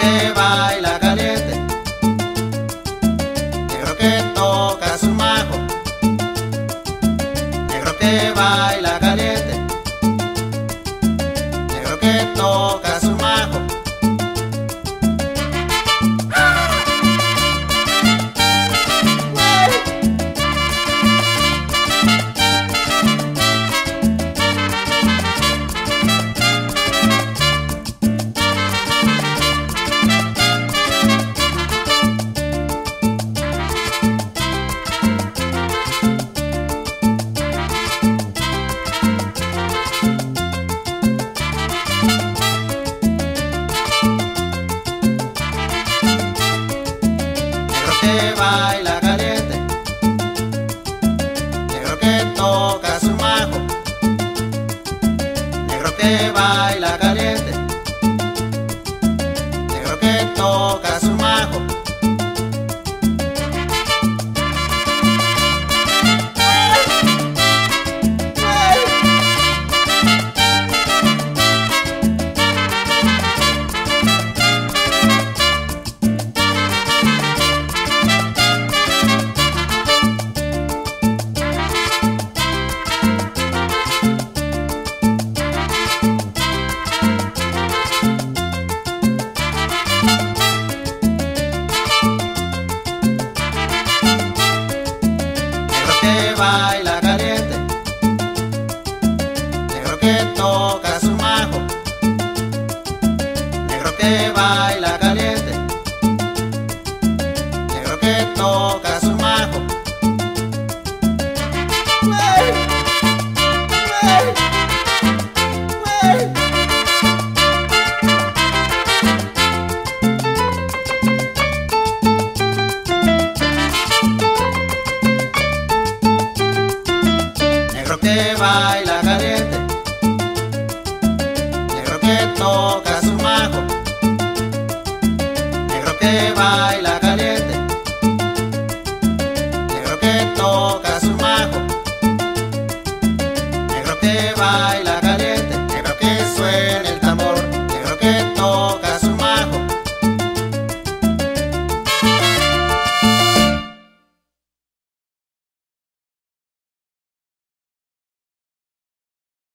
que baila caliente, negro que toca baila caliente, negro que toca su majo, negro que baila caliente, negro que toca baila caliente, negro que toca su majo, negro que baila caliente, negro que toca que baila caliente, negro que toca su majo, negro que baila